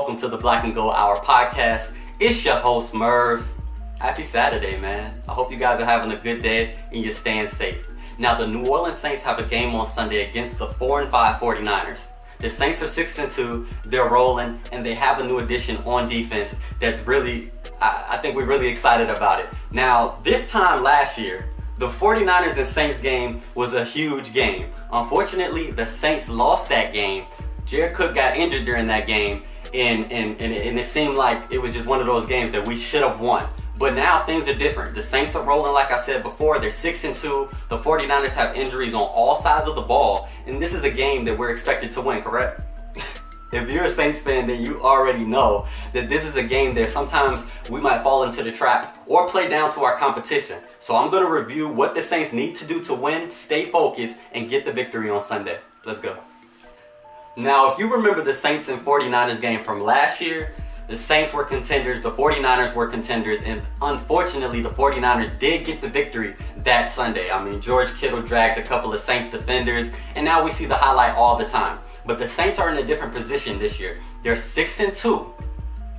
welcome to the Black and Gold Hour podcast. It's your host, Merv. Happy Saturday, man. I hope you guys are having a good day and you're staying safe. Now, the New Orleans Saints have a game on Sunday against the 4 and 5 49ers. The Saints are 6 and 2, they're rolling, and they have a new addition on defense that's really, I, I think we're really excited about it. Now, this time last year, the 49ers and Saints game was a huge game. Unfortunately, the Saints lost that game. Jared Cook got injured during that game, and, and, and, and it seemed like it was just one of those games that we should have won. But now things are different. The Saints are rolling, like I said before. They're 6 and 2. The 49ers have injuries on all sides of the ball. And this is a game that we're expected to win, correct? if you're a Saints fan, then you already know that this is a game that sometimes we might fall into the trap or play down to our competition. So I'm going to review what the Saints need to do to win, stay focused, and get the victory on Sunday. Let's go. Now, if you remember the Saints and 49ers game from last year, the Saints were contenders, the 49ers were contenders, and unfortunately, the 49ers did get the victory that Sunday. I mean, George Kittle dragged a couple of Saints defenders, and now we see the highlight all the time. But the Saints are in a different position this year. They're 6 and 2.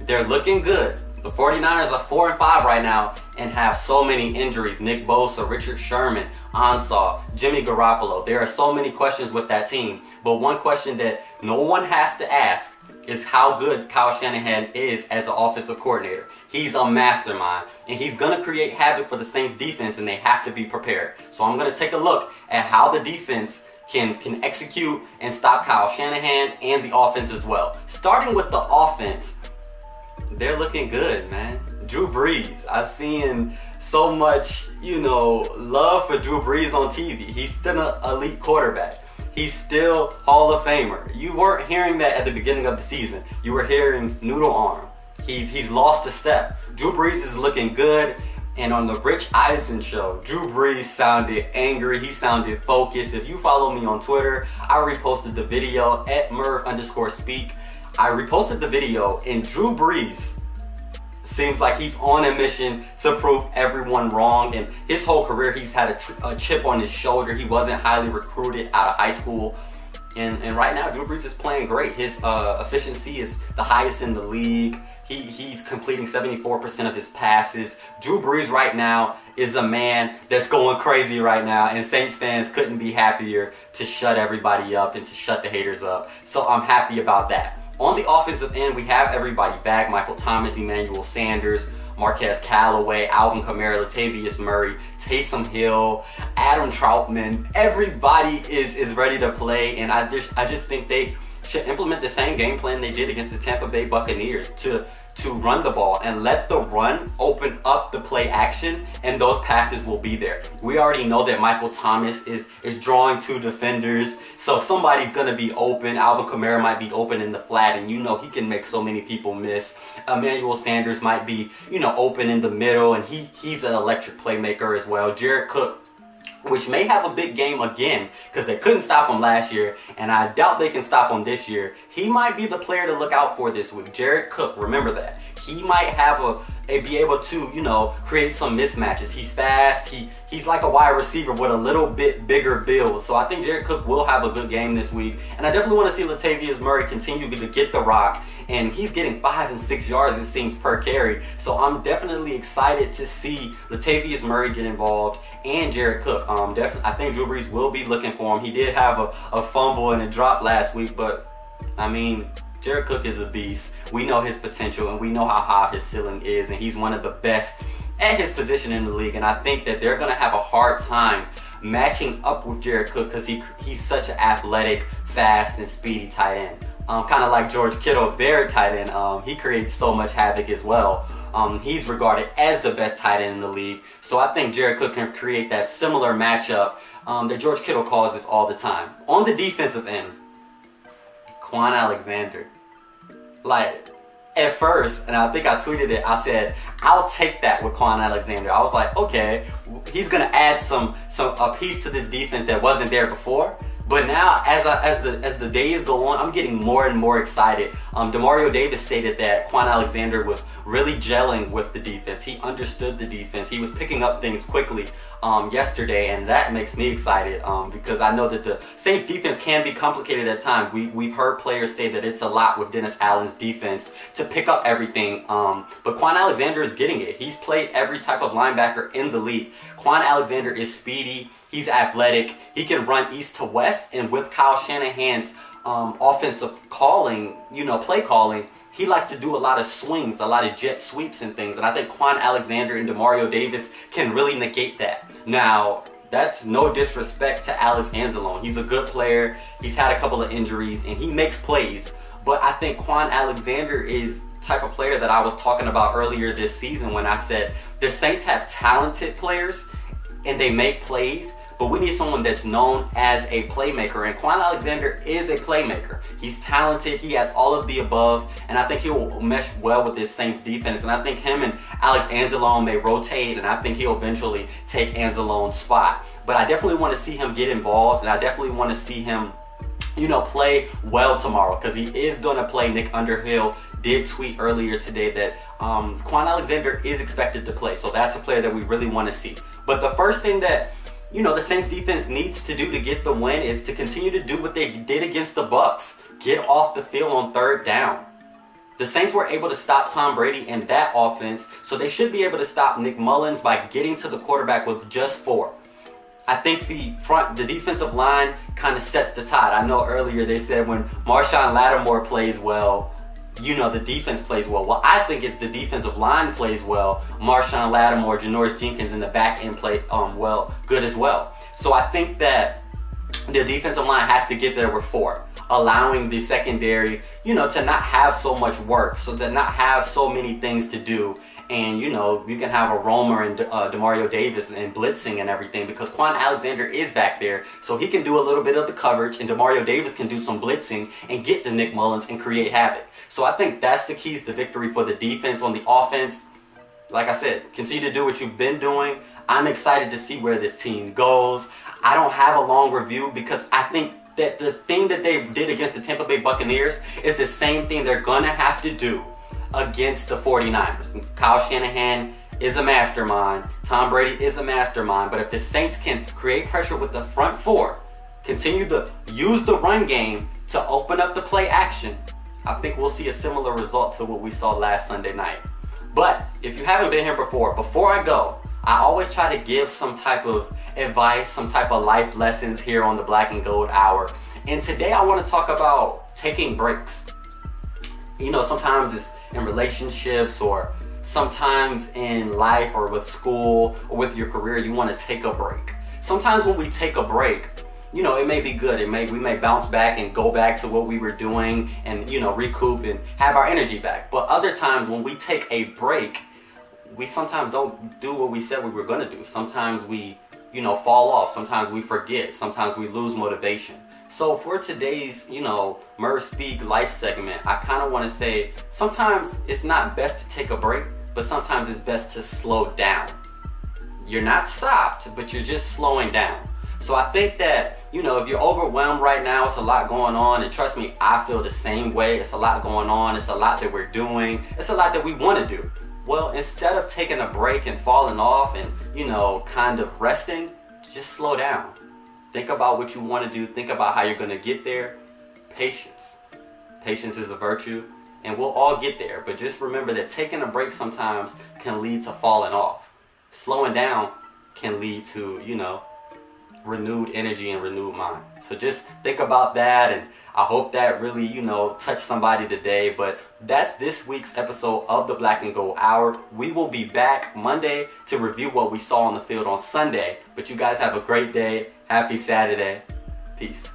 They're looking good. The 49ers are 4 and 5 right now and have so many injuries. Nick Bosa, Richard Sherman, Ansah, Jimmy Garoppolo. There are so many questions with that team. But one question that no one has to ask is how good Kyle Shanahan is as an offensive coordinator. He's a mastermind and he's going to create havoc for the Saints defense and they have to be prepared. So I'm going to take a look at how the defense can, can execute and stop Kyle Shanahan and the offense as well. Starting with the offense, they're looking good, man. Drew Brees, I've seen so much, you know, love for Drew Brees on TV. He's still an elite quarterback. He's still Hall of Famer. You weren't hearing that at the beginning of the season. You were hearing noodle arm. He's he's lost a step. Drew Brees is looking good. And on the Rich Eisen show, Drew Brees sounded angry. He sounded focused. If you follow me on Twitter, I reposted the video at Merv underscore speak. I reposted the video and Drew Brees seems like he's on a mission to prove everyone wrong. And his whole career, he's had a, a chip on his shoulder. He wasn't highly recruited out of high school. And, and right now, Drew Brees is playing great. His uh, efficiency is the highest in the league. He, he's completing 74% of his passes. Drew Brees right now is a man that's going crazy right now, and Saints fans couldn't be happier to shut everybody up and to shut the haters up. So I'm happy about that. On the offensive end, we have everybody back. Michael Thomas, Emmanuel Sanders, Marquez Callaway, Alvin Kamara, Latavius Murray, Taysom Hill, Adam Trautman. Everybody is, is ready to play, and I just, I just think they should implement the same game plan they did against the Tampa Bay Buccaneers to to run the ball and let the run open up the play action and those passes will be there. We already know that Michael Thomas is is drawing two defenders, so somebody's gonna be open. Alvin Kamara might be open in the flat, and you know he can make so many people miss. Emmanuel Sanders might be, you know, open in the middle, and he he's an electric playmaker as well. Jared Cook which may have a big game again because they couldn't stop him last year, and I doubt they can stop him this year. He might be the player to look out for this week. Jared Cook, remember that. He might have a, a be able to, you know, create some mismatches. He's fast. He he's like a wide receiver with a little bit bigger build. So I think Jared Cook will have a good game this week, and I definitely want to see Latavius Murray continue to get the rock and he's getting five and six yards, it seems, per carry. So I'm definitely excited to see Latavius Murray get involved and Jared Cook. Um, definitely, I think Drew Brees will be looking for him. He did have a, a fumble and a drop last week, but I mean, Jared Cook is a beast. We know his potential and we know how high his ceiling is, and he's one of the best at his position in the league. And I think that they're going to have a hard time matching up with Jared Cook because he, he's such an athletic, fast, and speedy tight end um, kind of like George Kittle, their tight end. Um, he creates so much havoc as well. Um, he's regarded as the best tight end in the league. So I think Jared Cook can create that similar matchup um, that George Kittle causes all the time. On the defensive end, Kwon Alexander. Like, at first, and I think I tweeted it, I said, I'll take that with Kwon Alexander. I was like, okay, he's gonna add some some a piece to this defense that wasn't there before. But now, as I, as the as the days go on, I'm getting more and more excited. Um, Demario Davis stated that Kwon Alexander was really gelling with the defense. He understood the defense. He was picking up things quickly um, yesterday, and that makes me excited um, because I know that the Saints defense can be complicated at times. We, we've heard players say that it's a lot with Dennis Allen's defense to pick up everything, um, but Kwon Alexander is getting it. He's played every type of linebacker in the league. Kwon Alexander is speedy. He's athletic. He can run east to west, and with Kyle Shanahan's um, offensive calling, you know, play calling, he likes to do a lot of swings, a lot of jet sweeps and things. And I think Kwon Alexander and Demario Davis can really negate that. Now, that's no disrespect to Alex Anzalone. He's a good player. He's had a couple of injuries and he makes plays. But I think Kwon Alexander is type of player that I was talking about earlier this season when I said the Saints have talented players and they make plays, but we need someone that's known as a playmaker. And Kwon Alexander is a playmaker. He's talented. He has all of the above. And I think he'll mesh well with this Saints defense. And I think him and Alex Anzalone may rotate. And I think he'll eventually take Anzalone's spot. But I definitely want to see him get involved. And I definitely want to see him you know, play well tomorrow because he is going to play. Nick Underhill did tweet earlier today that um, Kwon Alexander is expected to play. So that's a player that we really want to see. But the first thing that you know the Saints defense needs to do to get the win is to continue to do what they did against the Bucks. Get off the field on third down. The Saints were able to stop Tom Brady in that offense, so they should be able to stop Nick Mullens by getting to the quarterback with just four. I think the front, the defensive line kind of sets the tide. I know earlier they said when Marshon Lattimore plays well, you know, the defense plays well. Well, I think it's the defensive line plays well. Marshon Lattimore, Janoris Jenkins in the back end play um, well, good as well. So I think that the defensive line has to get there with four, allowing the secondary, you know, to not have so much work, so to not have so many things to do. And, you know, you can have a Romer and uh, Demario Davis and blitzing and everything because Kwon Alexander is back there. So he can do a little bit of the coverage and Demario Davis can do some blitzing and get to Nick Mullens and create havoc. So I think that's the keys to victory for the defense on the offense. Like I said, continue to do what you've been doing. I'm excited to see where this team goes. I don't have a long review because I think that the thing that they did against the Tampa Bay Buccaneers is the same thing they're to have to do against the 49ers. Kyle Shanahan is a mastermind. Tom Brady is a mastermind. But if the Saints can create pressure with the front four, continue to use the run game to open up the play action, I think we'll see a similar result to what we saw last Sunday night. But if you haven't been here before, before I go, I always try to give some type of advice, some type of life lessons here on the Black and Gold Hour. And today I want to talk about taking breaks. You know, sometimes it's in relationships or sometimes in life or with school or with your career, you want to take a break. Sometimes when we take a break, you know, it may be good. It may we may bounce back and go back to what we were doing and you know recoup and have our energy back. But other times when we take a break, we sometimes don't do what we said we were gonna do. Sometimes we, you know, fall off. Sometimes we forget. Sometimes we lose motivation. So for today's, you know, Merv Speak life segment, I kind of want to say sometimes it's not best to take a break, but sometimes it's best to slow down. You're not stopped, but you're just slowing down. So I think that, you know, if you're overwhelmed right now, it's a lot going on. And trust me, I feel the same way. It's a lot going on. It's a lot that we're doing. It's a lot that we want to do. Well, instead of taking a break and falling off and, you know, kind of resting, just slow down. Think about what you want to do. Think about how you're going to get there. Patience. Patience is a virtue, and we'll all get there. But just remember that taking a break sometimes can lead to falling off. Slowing down can lead to, you know, renewed energy and renewed mind. So just think about that and I hope that really, you know, touched somebody today. But that's this week's episode of the Black and Gold Hour. We will be back Monday to review what we saw on the field on Sunday. But you guys have a great day. Happy Saturday. Peace.